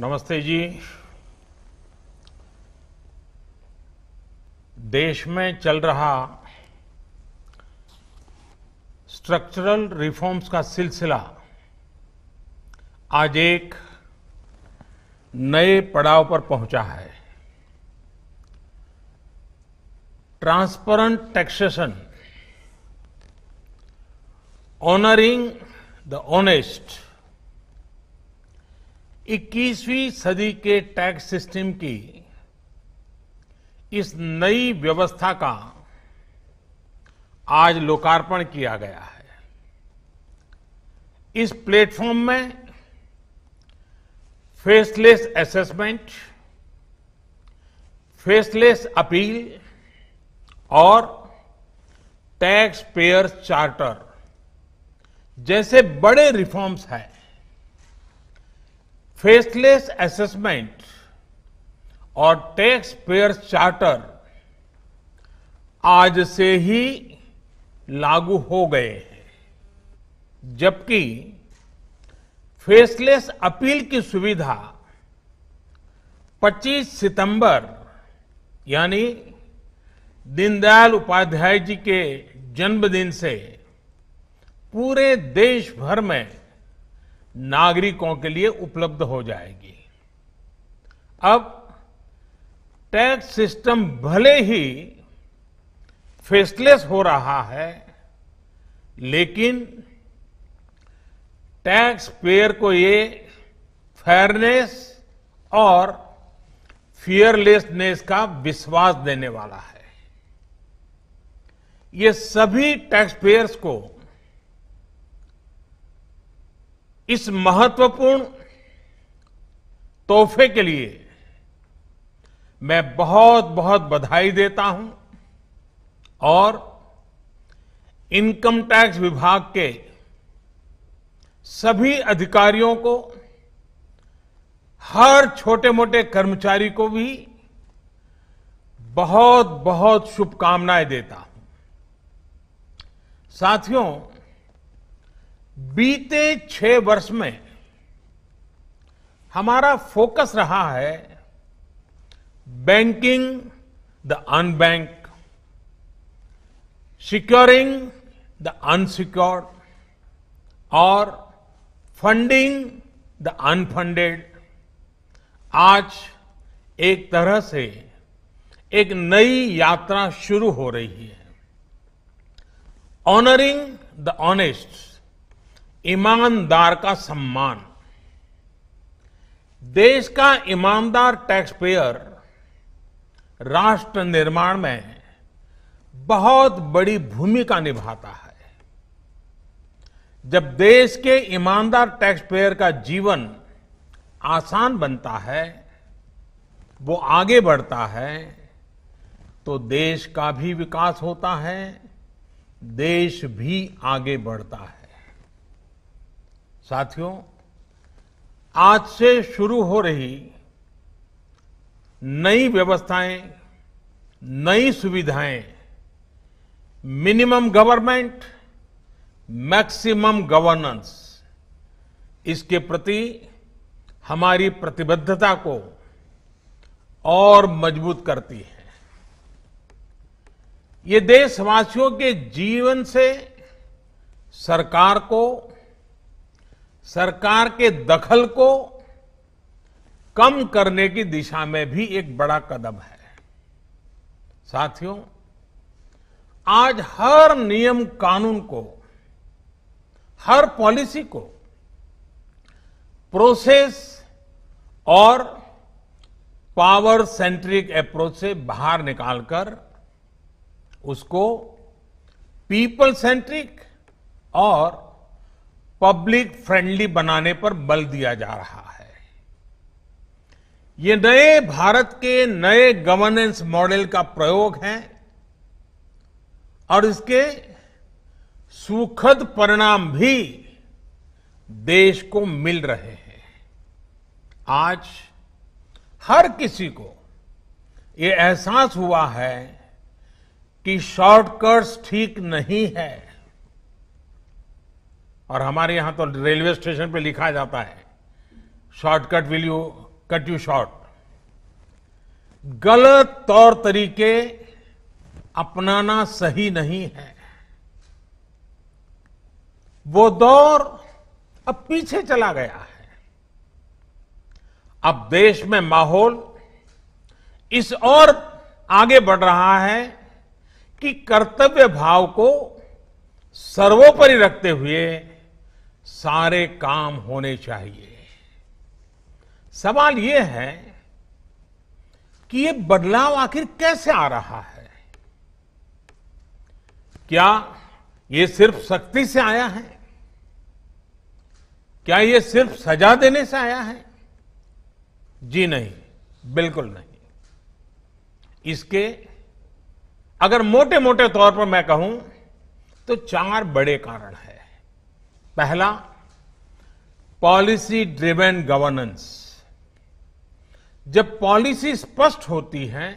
नमस्ते जी। देश में चल रहा स्ट्रक्चरल रिफॉर्म्स का सिलसिला आज एक नए पड़ाव पर पहुँचा है। Transparent taxation honouring the honest 21वीं सदी के टैक्स सिस्टम की इस नई व्यवस्था का आज लोकार्पण किया गया है। इस प्लेटफॉर्म में फेसलेस असेसमेंट फेसलेस अपील और टैक्स पेयर चार्टर जैसे बड़े रिफॉर्म्स हैं। फेसलेस असेसमेंट और टैक्स पेयर चार्टर आज से ही लागू हो गए हैं। जबकि फेसलेस अपील की सुविधा 25 सितंबर, यानी दीनदयाल उपाध्याय जी के जन्मदिन से पूरे देश भर में नागरिकों के लिए उपलब्ध हो जाएगी। अब टैक्स सिस्टम भले ही फेसलेस हो रहा है, लेकिन टैक्स पेयर को ये फेयरनेस और फियरलेसनेस का विश्वास देने वाला है। ये सभी टैक्स पेयर्स को इस महत्वपूर्ण तोहफे के लिए मैं बहुत बहुत बधाई देता हूँ और इनकम टैक्स विभाग के सभी अधिकारियों को, हर छोटे मोटे कर्मचारी को भी बहुत बहुत शुभकामनाएँ देता हूँ। साथियों बीते छह वर्ष में हमारा फोकस रहा है banking, the unbank, securing, the unsecured, और फंडिंग, द अनफंडेड। आज एक तरह से एक नई यात्रा शुरू हो रही है। Honouring the honest. ईमानदार का सम्मान। देश का ईमानदार टैक्स पेयर राष्ट्र निर्माण में बहुत बड़ी भूमिका निभाता है। जब देश के ईमानदार टैक्स पेयर का जीवन आसान बनता है, वो आगे बढ़ता है तो देश का भी विकास होता है, देश भी आगे बढ़ता है। साथियों, आज से शुरू हो रही नई व्यवस्थाएँ, नई सुविधाएँ, मिनिमम गवर्नमेंट, मैक्सिमम गवर्नेंस, इसके प्रति हमारी प्रतिबद्धता को और मज़बूत करती है। ये देशवासियों के जीवन से सरकार को सरकार के दखल को कम करने की दिशा में भी एक बड़ा कदम है। साथियों, आज हर नियम कानून को, हर पॉलिसी को, प्रोसेस और पावर सेंट्रिक अप्रोच से बाहर निकालकर उसको पीपल सेंट्रिक और पब्लिक फ्रेंडली बनाने पर बल दिया जा रहा है। ये नए भारत के नए गवर्नेंस मॉडल का प्रयोग है और इसके सुखद परिणाम भी देश को मिल रहे हैं। आज हर किसी को ये एहसास हुआ है कि शॉर्टकट्स ठीक नहीं है। और हमारे यहाँ तो रेलवे स्टेशन पे लिखा जाता है shortcut will you cut you short गलत तौर तरीके अपनाना सही नहीं है। वो दौर अब पीछे चला गया है। अब देश में माहौल इस और आगे बढ़ रहा है कि कर्तव्य भाव को सर्वोपरि रखते हुए सारे काम होने चाहिए। सवाल यह है कि ये बदलाव आखिर कैसे आ रहा है? क्या ये सिर्फ़ सख्ती से आया है? क्या ये सिर्फ़ सजा देने से आया है? जी नहीं, बिल्कुल नहीं। इसके अगर मोटे मोटे तौर पर मैं कहूँ तो चार बड़े कारण है। पहला पॉलिसी ड्रिवेन गवर्नेंस जब पॉलिसी स्पष्ट होती है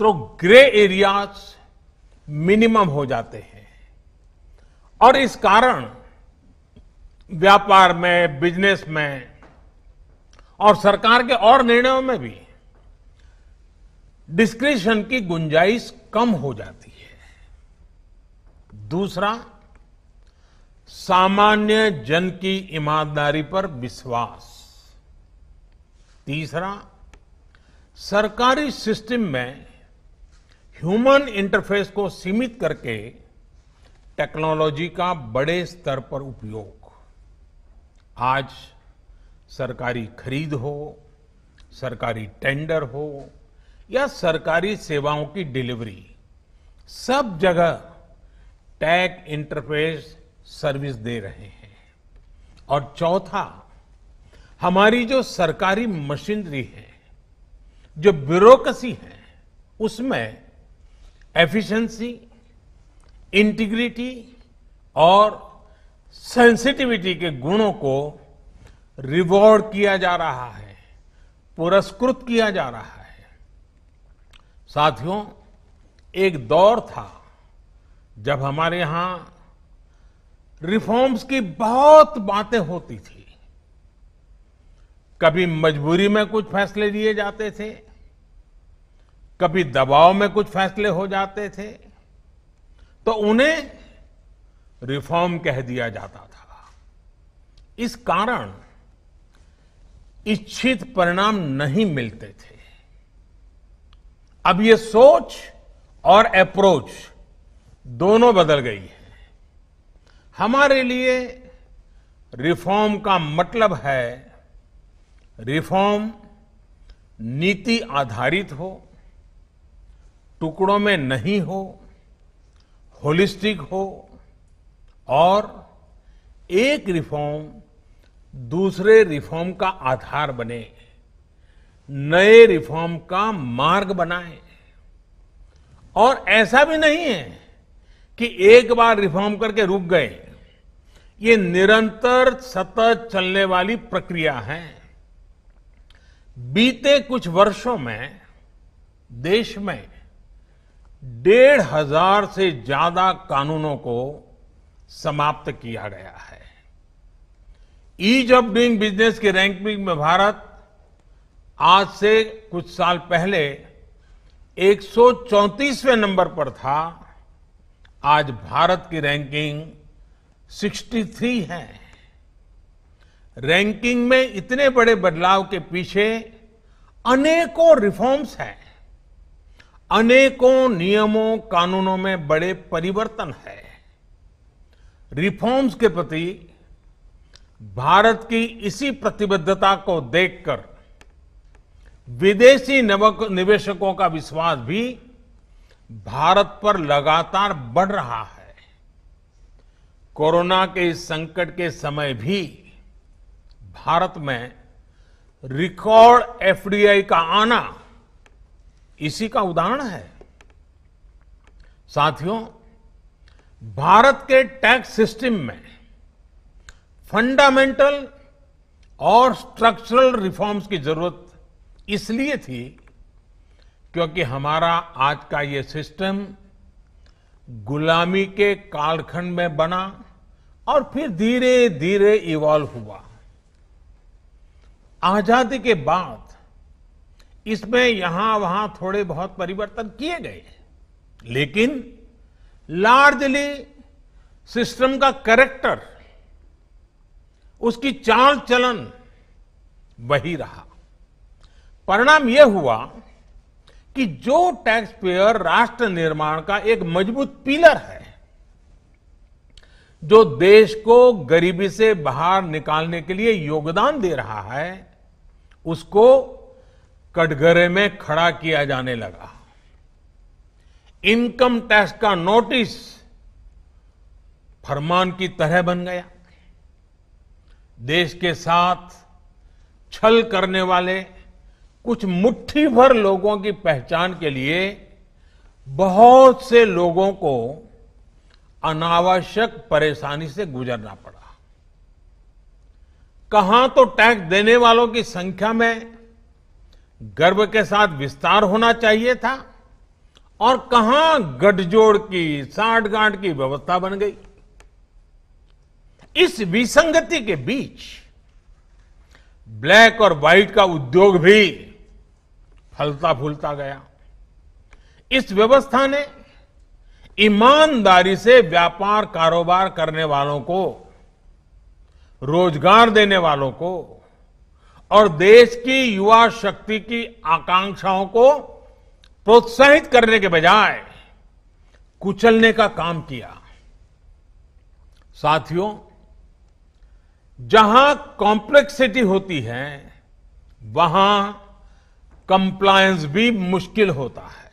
तो ग्रे एरियाज़ मिनिमम हो जाते हैं। और इस कारण, व्यापार में बिज़नेस में, और सरकार के और निर्णयों में भी डिस्क्रिप्शन की गुंजाइश कम हो जाती है। दूसरा सामान्य जन की ईमानदारी पर विश्वास। तीसरा, सरकारी सिस्टम में ह्यूमन इंटरफेस को सीमित करके टेक्नोलॉजी का बड़े स्तर पर उपयोग। आज सरकारी खरीद हो, सरकारी टेंडर हो, या सरकारी सेवाओं की डिलीवरी, सब जगह टैग इंटरफेस सर्विस दे रहे हैं। और चौथा, हमारी जो सरकारी मशीनरी है, जो ब्यूरोक्रेसी है, उसमें एफिशिएंसी, इंटीग्रिटी और सेंसिटिविटी के गुणों को रिवॉर्ड किया जा रहा है, पुरस्कृत किया जा रहा है। साथियों, एक दौर था जब हमारे यहाँ रिफॉर्म्स की बहुत बातें होती थी। कभी मजबूरी में कुछ फैसले लिए जाते थे, कभी दबाव में कुछ फैसले हो जाते थे तो उन्हें रिफॉर्म कह दिया जाता था। इस कारण इच्छित परिणाम नहीं मिलते थे। अब ये सोच और अप्रोच दोनों बदल गई है। हमारे लिए रिफॉर्म का मतलब है रिफॉर्म नीति आधारित हो, टुकड़ों में नहीं हो, होलिस्टिक हो, और एक रिफॉर्म दूसरे रिफॉर्म का आधार बने, नए रिफॉर्म का मार्ग बनाए। और ऐसा भी नहीं है कि एक बार रिफॉर्म करके रुक गए। ये निरंतर सतत चलने वाली प्रक्रिया है। बीते कुछ वर्षों में देश में डेढ़ हज़ार से ज़्यादा कानूनों को समाप्त किया गया है। ईज ऑफ़ डूइंग बिज़नेस की रैंकिंग में भारत आज से कुछ साल पहले एक नंबर पर था। आज भारत की रैंकिंग 63 है। रैंकिंग में इतने बड़े बदलाव के पीछे अनेकों रिफॉर्म्स हैं। अनेकों नियमों, कानूनों में बड़े परिवर्तन है। रिफॉर्म्स के प्रति भारत की इसी प्रतिबद्धता को देखकर विदेशी निवेशकों का विश्वास भी भारत पर लगातार बढ़ रहा है। कोरोना के इस संकट के समय भी भारत में रिकॉर्ड एफडीआई का आना इसी का उदाहरण है। साथियों, भारत के टैक्स सिस्टम में फंडामेंटल और स्ट्रक्चरल रिफॉर्म्स की ज़रूरत इसलिए थी क्योंकि हमारा आज का ये सिस्टम गुलामी के कालखंड में बना और फिर धीरे धीरे इवॉल्व हुआ। आज़ादी के बाद इसमें यहाँ वहाँ थोड़े बहुत परिवर्तन किए गए, लेकिन लार्जली सिस्टम का करेक्टर उसकी चाल चलन वही रहा। परिणाम यह हुआ कि जो टैक्स पेयर राष्ट्र निर्माण का एक मज़बूत पिलर है, जो देश को गरीबी से बाहर निकालने के लिए योगदान दे रहा है, उसको कटघरे में खड़ा किया जाने लगा। इनकम टैक्स का नोटिस फरमान की तरह बन गया। देश के साथ छल करने वाले कुछ मुट्ठी भर लोगों की पहचान के लिए बहुत से लोगों को अनावश्यक परेशानी से गुजरना पड़ा। कहाँ तो टैक्स देने वालों की संख्या में गर्व के साथ विस्तार होना चाहिए था और कहाँ गठजोड़ की, साठगांठ की व्यवस्था बन गई। इस विसंगति के बीच ब्लैक और व्हाइट का उद्योग भी फलता फूलता गया। इस व्यवस्था ने ईमानदारी से व्यापार कारोबार करने वालों को, रोज़गार देने वालों को और देश की युवा शक्ति की आकांक्षाओं को प्रोत्साहित करने के बजाय कुचलने का काम किया। साथियों, जहाँ कॉम्प्लेक्सिटी होती है, वहाँ कंप्लायंस भी मुश्किल होता है।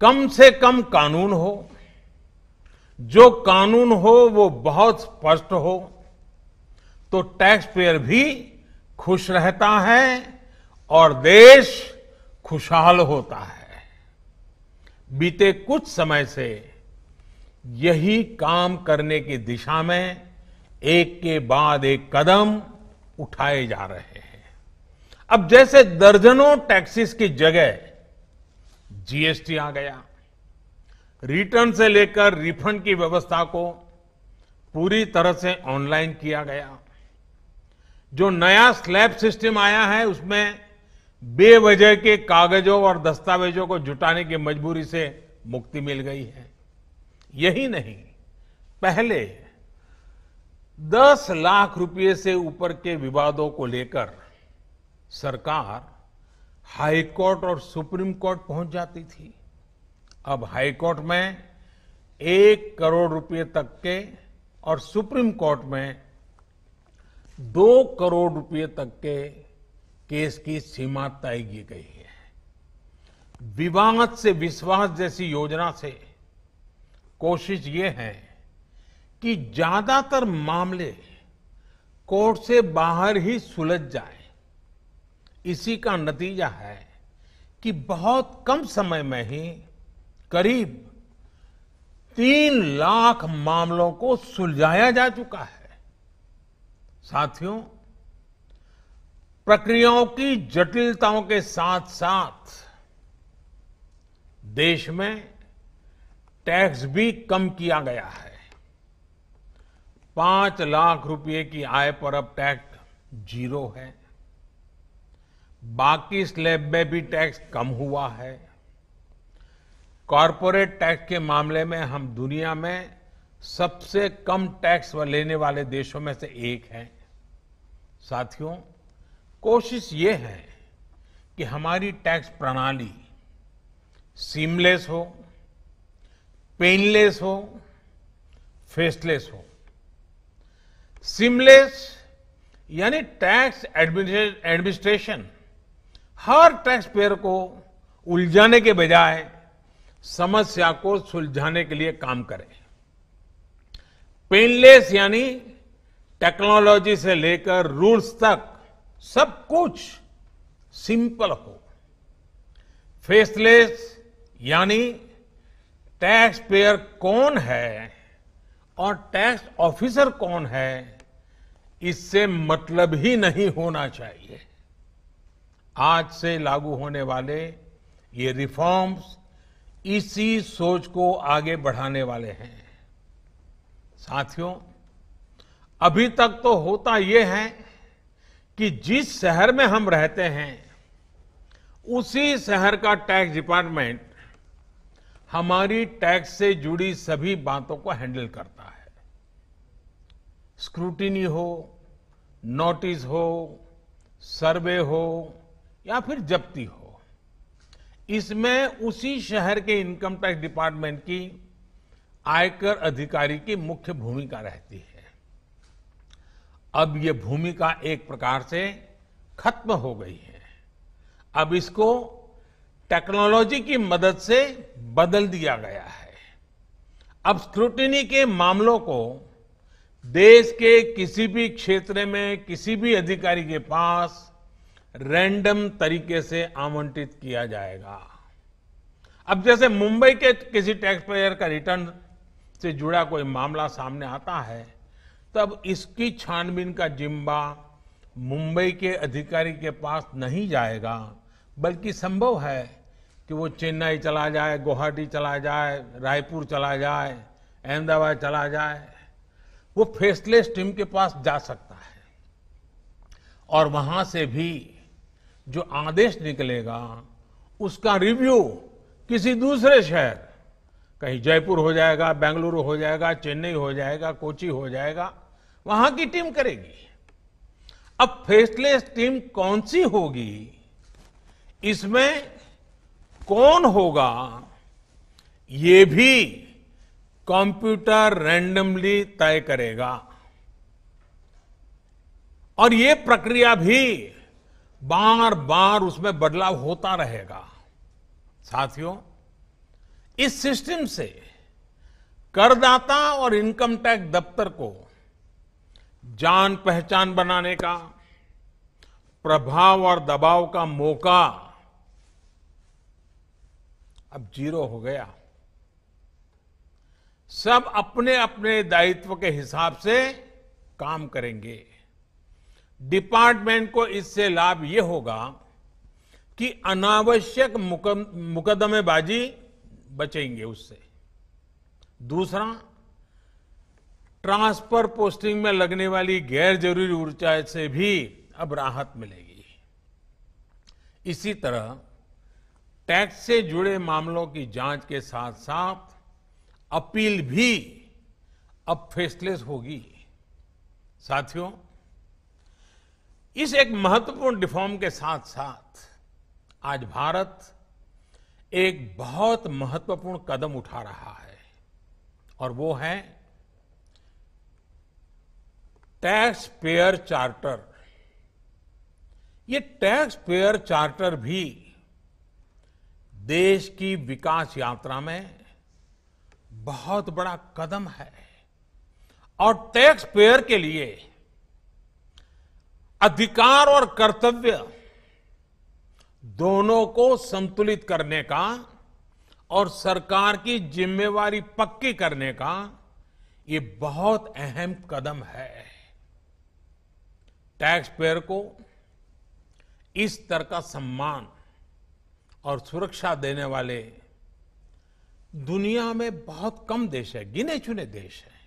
कम से कम कानून हो, जो कानून हो वो बहुत स्पष्ट हो तो टैक्स पेयर भी खुश रहता है और देश खुशहाल होता है। बीते कुछ समय से यही काम करने की दिशा में एक के बाद एक कदम उठाए जा रहे हैं। अब जैसे दर्जनों टैक्सेस की जगह जीएसटी आ गया। रिटर्न से लेकर रिफंड की व्यवस्था को पूरी तरह से ऑनलाइन किया गया। जो नया स्लैब सिस्टम आया है, उसमें बेवजह के कागजों और दस्तावेजों को जुटाने की मजबूरी से मुक्ति मिल गई है। यही नहीं, पहले दस लाख रुपए से ऊपर के विवादों को लेकर सरकार हाई कोर्ट और सुप्रीम कोर्ट पहुँच जाती थी। अब हाई कोर्ट में एक करोड़ रुपए तक के और सुप्रीम कोर्ट में दो करोड़ रुपए तक के केस की सीमा तय की गई है। विवाद से, विश्वास जैसी योजना से कोशिश ये है कि ज़्यादातर मामले कोर्ट से बाहर ही सुलझ जाए। इसी का नतीजा है कि बहुत कम समय में ही करीब तीन लाख मामलों को सुलझाया जा चुका है। साथियों, प्रक्रियाओं की जटिलताओं के साथ साथ देश में टैक्स भी कम किया गया है। पाँच लाख रुपए की आय पर अब टैक्स ज़ीरो है। बाकी स्लैब में भी टैक्स कम हुआ है। कॉरपोरेट टैक्स के मामले में हम दुनिया में सबसे कम टैक्स लेने वाले देशों में से एक हैं। साथियों, कोशिश ये है कि हमारी टैक्स प्रणाली सीमलेस हो पेनलेस हो फेसलेस हो। सिमलेस यानी टैक्स एडमिनिस्ट्रेशन हर टैक्स पेयर को उलझाने के बजाय समस्या को सुलझाने के लिए काम करें। पेनलेस यानी टेक्नोलॉजी से लेकर रूल्स तक सब कुछ सिंपल हो। फेसलेस यानी टैक्स पेयर कौन है और टैक्स ऑफिसर कौन है, इससे मतलब ही नहीं होना चाहिए। आज से लागू होने वाले ये रिफॉर्म्स इसी सोच को आगे बढ़ाने वाले हैं। साथियों, अभी तक तो होता यह है कि जिस शहर में हम रहते हैं, उसी शहर का टैक्स डिपार्टमेंट हमारी टैक्स से जुड़ी सभी बातों को हैंडल करता है। स्क्रूटिनी हो नोटिस हो सर्वे हो या फिर जब्ती हो। इसमें उसी शहर के इनकम टैक्स डिपार्टमेंट की आयकर अधिकारी की मुख्य भूमिका रहती है। अब ये भूमिका एक प्रकार से खत्म हो गई है। अब इसको टेक्नोलॉजी की मदद से बदल दिया गया है। अब स्क्रूटिनी के मामलों को देश के किसी भी क्षेत्र में किसी भी अधिकारी के पास रैंडम तरीके से आवंटित किया जाएगा। अब जैसे मुंबई के किसी टैक्स पेयर का रिटर्न से जुड़ा कोई मामला सामने आता है, तब इसकी छानबीन का जिम्बा मुंबई के अधिकारी के पास नहीं जाएगा, बल्कि संभव है कि वो चेन्नई चला जाए, गुवाहाटी चला जाए, रायपुर चला जाए, अहमदाबाद चला जाए, वो फेसलेस टीम के पास जा सकता है। और वहाँ से भी जो आदेश निकलेगा, उसका रिव्यू किसी दूसरे शहर, कहीं जयपुर हो जाएगा, बेंगलुरु हो जाएगा, चेन्नई हो जाएगा, कोची हो जाएगा, वहाँ की टीम करेगी। अब फेसलेस टीम कौन सी होगी? इसमें कौन होगा? ये भी कंप्यूटर रैंडमली तय करेगा। और ये प्रक्रिया भी बार बार उसमें बदलाव होता रहेगा। साथियों, इस सिस्टम से करदाता और इनकम टैक्स दफ्तर को जान पहचान बनाने का, प्रभाव और दबाव का मौका अब ज़ीरो हो गया। सब अपने अपने दायित्व के हिसाब से काम करेंगे। डिपार्टमेंट को इससे लाभ ये होगा कि अनावश्यक मुकदमेबाजी बचेंगे उससे। दूसरा, ट्रांसफ़र पोस्टिंग में लगने वाली गैर ज़रूरी ऊर्जा से भी अब राहत मिलेगी। इसी तरह, टैक्स से जुड़े मामलों की जाँच के साथ साथ अपील भी अब फेसलेस होगी। साथियों इस एक महत्वपूर्ण रिफॉर्म के साथ साथ आज भारत एक बहुत महत्वपूर्ण कदम उठा रहा है, और वो है टैक्स पेयर चार्टर ये टैक्स पेयर चार्टर भी देश की विकास यात्रा में बहुत बड़ा कदम है, और टैक्स पेयर के लिए अधिकार और कर्तव्य दोनों को संतुलित करने का और सरकार की जिम्मेवारी पक्की करने का ये बहुत अहम कदम है। टैक्स पेयर को इस तरह का सम्मान और सुरक्षा देने वाले दुनिया में बहुत कम देश है, गिने चुने देश है।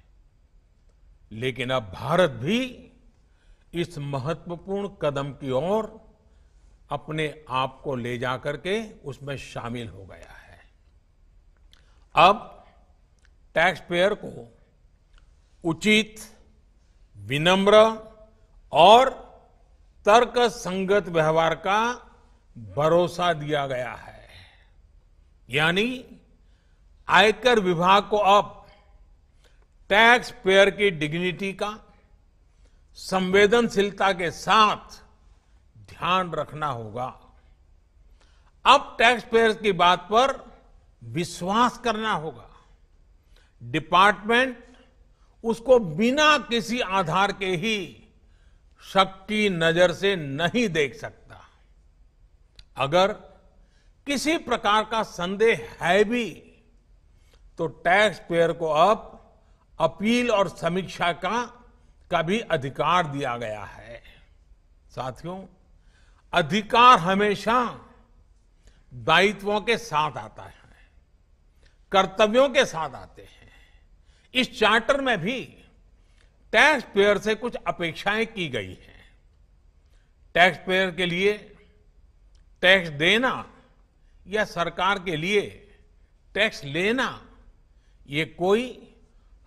लेकिन अब भारत भी इस महत्वपूर्ण कदम की ओर अपने आप को ले जाकर के उसमें शामिल हो गया है। अब टैक्स पेयर को उचित, विनम्र और तर्क संगत व्यवहार का भरोसा दिया गया है। यानी आयकर विभाग को अब टैक्स पेयर की डिग्निटी का संवेदनशीलता के साथ ध्यान रखना होगा। अब टैक्स पेयर की बात पर विश्वास करना होगा। डिपार्टमेंट उसको बिना किसी आधार के ही शक की नज़र से नहीं देख सकता। अगर किसी प्रकार का संदेह है भी तो टैक्स पेयर को अब अपील और समीक्षा का का भी अधिकार दिया गया है। साथियों, अधिकार हमेशा दायित्वों के साथ आता है, कर्तव्यों के साथ आते हैं। इस चार्टर में भी टैक्स पेयर से कुछ अपेक्षाएँ की गई हैं। टैक्स पेयर के लिए टैक्स देना या सरकार के लिए टैक्स लेना, ये कोई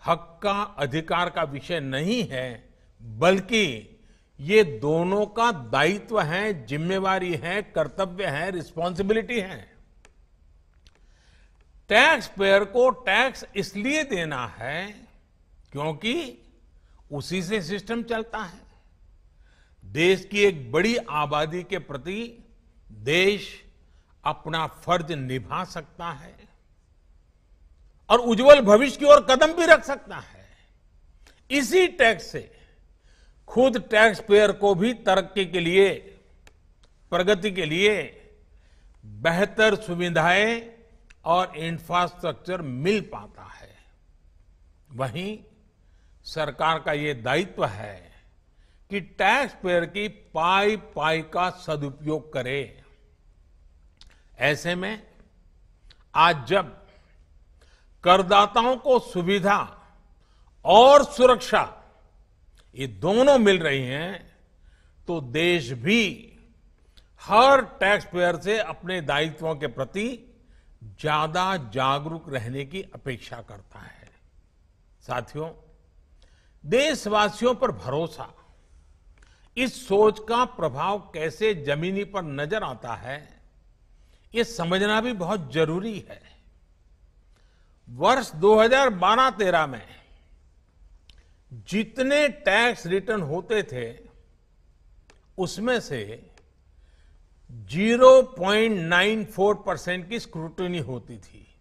हक का अधिकार का विषय नहीं है, बल्कि ये दोनों का दायित्व है, जिम्मेवारी है, कर्तव्य है रिस्पॉन्सिबिलिटी है। टैक्स पेयर को टैक्स इसलिए देना है क्योंकि उसी से सिस्टम चलता है। देश की एक बड़ी आबादी के प्रति देश अपना फ़र्ज़ निभा सकता है। और उज्जवल भविष्य की ओर कदम भी रख सकता है। इसी टैक्स से खुद टैक्स पेयर को भी तरक्की के लिए, प्रगति के लिए बेहतर सुविधाएँ और इंफ्रास्ट्रक्चर मिल पाता है। वहीं सरकार का ये दायित्व है कि टैक्स पेयर की पाई पाई का सदुपयोग करे। ऐसे में आज जब करदाताओं को सुविधा और सुरक्षा, ये दोनों मिल रही हैं तो देश भी हर टैक्स पेयर से अपने दायित्वों के प्रति ज़्यादा जागरूक रहने की अपेक्षा करता है। साथियों, देशवासियों पर भरोसा, इस सोच का प्रभाव कैसे जमीनी पर नज़र आता है, ये समझना भी बहुत ज़रूरी है। वर्ष 2012-13 में जितने टैक्स रिटर्न होते थे, उसमें से 0.94 परसेंट की स्क्रूटनी होती थी।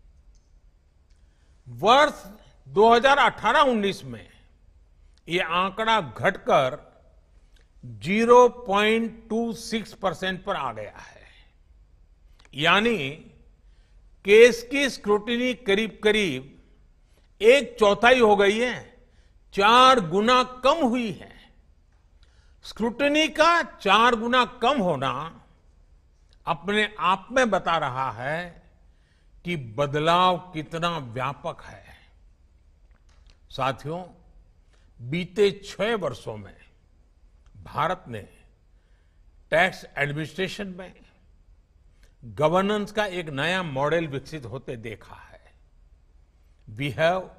वर्ष 2018-19 में ये आंकड़ा घटकर 0.26 परसेंट पर आ गया है। यानी केस की स्क्रूटनी करीब करीब एक चौथाई हो गई है, चार गुना कम हुई है। स्क्रूटनी का चार गुना कम होना अपने आप में बता रहा है कि बदलाव कितना व्यापक है। साथियों, बीते छह वर्षों में भारत ने टैक्स एडमिनिस्ट्रेशन में गवर्नेंस का एक नया मॉडल विकसित होते देखा है। We have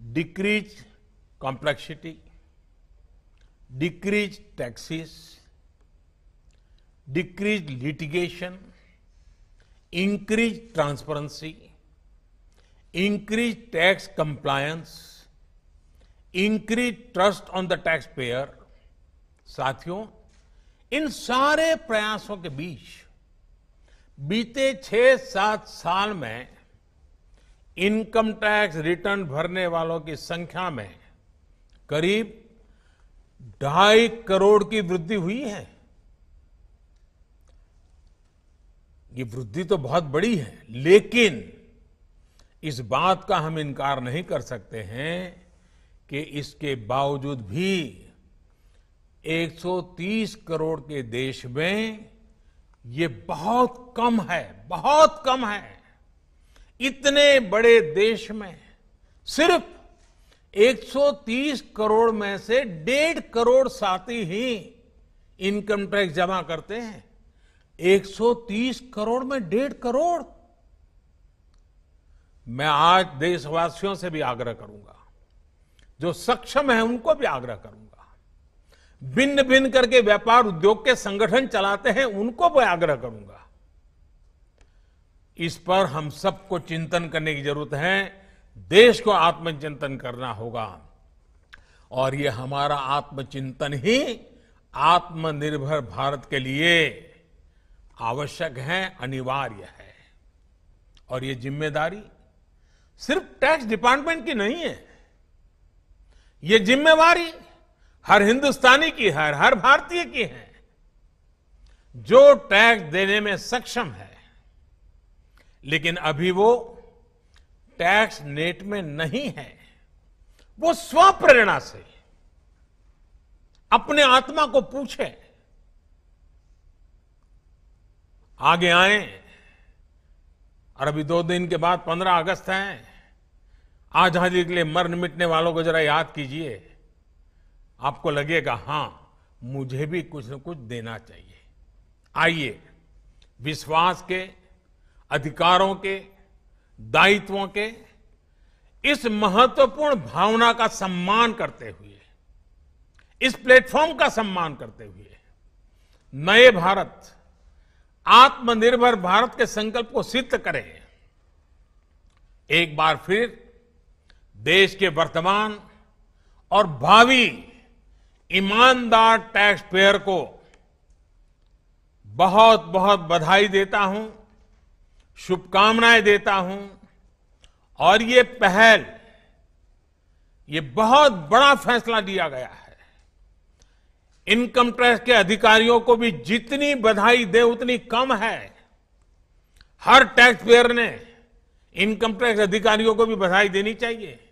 decrease complexity decrease taxes, decrease litigation increase transparency increase tax compliance increase trust on the tax payer साथियों इन सारे प्रयासों के बीच बीते छह सात साल में इनकम टैक्स रिटर्न भरने वालों की संख्या में करीब ढाई करोड़ की वृद्धि हुई है। ये वृद्धि तो बहुत बड़ी है, लेकिन इस बात का हम इनकार नहीं कर सकते हैं कि इसके बावजूद भी 130 करोड़ के देश में ये बहुत कम है, बहुत कम है। इतने बड़े देश में सिर्फ़ 130 करोड़ में से डेढ़ करोड़ साथी ही इनकम टैक्स जमा करते हैं। 130 करोड़ में डेढ़ करोड़। मैं आज देशवासियों से भी आग्रह करूँगा, जो सक्षम है उनको भी आग्रह करूँगा। भिन्न भिन्न करके व्यापार उद्योग के संगठन चलाते हैं, उनको भी आग्रह करूँगा। इस पर हम सबको चिंतन करने की ज़रूरत है। देश को आत्मचिंतन करना होगा। और ये हमारा आत्मचिंतन ही आत्मनिर्भर भारत के लिए आवश्यक है, अनिवार्य है। और ये ज़िम्मेदारी सिर्फ़ टैक्स डिपार्टमेंट की नहीं है, ये जिम्मेवारी हर हिंदुस्तानी की है, हर भारतीय की है। जो टैक्स देने में सक्षम है, लेकिन अभी वो टैक्स नेट में नहीं है, वो स्व प्रेरणा से अपने आत्मा को पूछे, आगे आए, और अभी दो दिन के बाद पंद्रह अगस्त है आज़ादी के लिए मरण मिटने वालों को जरा याद कीजिए। आपको लगेगा, हाँ, मुझे भी कुछ न कुछ देना चाहिए। आइए, विश्वास के, अधिकारों के, दायित्वों के, इस महत्वपूर्ण भावना का सम्मान करते हुए, इस प्लेटफॉर्म का सम्मान करते हुए, नए भारत, आत्मनिर्भर भारत के संकल्प को सिद्ध करें। एक बार फिर, देश के वर्तमान और भावी ईमानदार टैक्स पेयर को बहुत बहुत बधाई देता हूँ, शुभकामनाएँ देता हूँ, और ये पहल, ये बहुत बड़ा फैसला लिया गया है। इनकम टैक्स के अधिकारियों को भी जितनी बधाई दे, उतनी कम है। हर टैक्स पेयर ने इनकम टैक्स अधिकारियों को भी बधाई देनी चाहिए।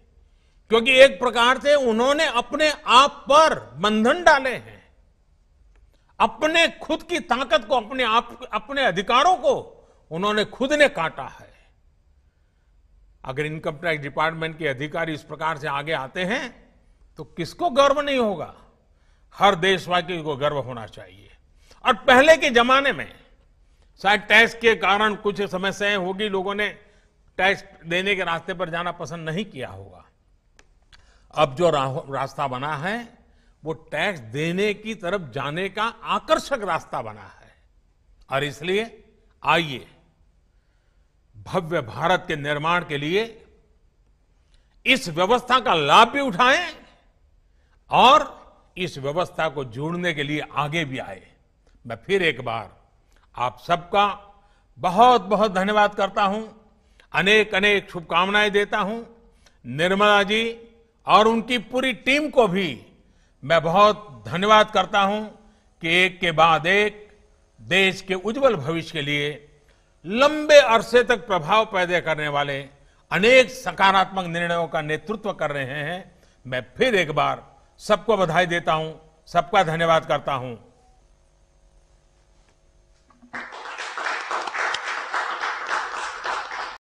क्योंकि एक प्रकार से उन्होंने अपने आप पर बंधन डाले हैं। अपने खुद की ताकत को, अपने आप, अपने अधिकारों को उन्होंने खुद ने काटा है। अगर इनकम टैक्स डिपार्टमेंट के अधिकारी इस प्रकार से आगे आते हैं तो किसको गर्व नहीं होगा? हर देशवासी को गर्व होना चाहिए। और पहले के जमाने में शायद टैक्स के कारण कुछ समस्याएँ होगी, लोगों ने टैक्स देने के रास्ते पर जाना पसंद नहीं किया होगा। अब जो रास्ता बना है, वो टैक्स देने की तरफ़ जाने का आकर्षक रास्ता बना है। और इसलिए आइए, भव्य भारत के निर्माण के लिए इस व्यवस्था का लाभ भी उठाएँ और इस व्यवस्था को जोड़ने के लिए आगे भी आए। मैं फिर एक बार आप सबका बहुत बहुत धन्यवाद करता हूँ अनेक अनेक शुभकामनाएँ देता हूँ। निर्मला जी और उनकी पूरी टीम को भी मैं बहुत धन्यवाद करता हूँ कि एक के बाद एक देश के उज्जवल भविष्य के लिए लंबे अरसे तक प्रभाव पैदा करने वाले अनेक सकारात्मक निर्णयों का नेतृत्व कर रहे हैं। मैं फिर एक बार सबको बधाई देता हूँ, सबका धन्यवाद करता हूँ।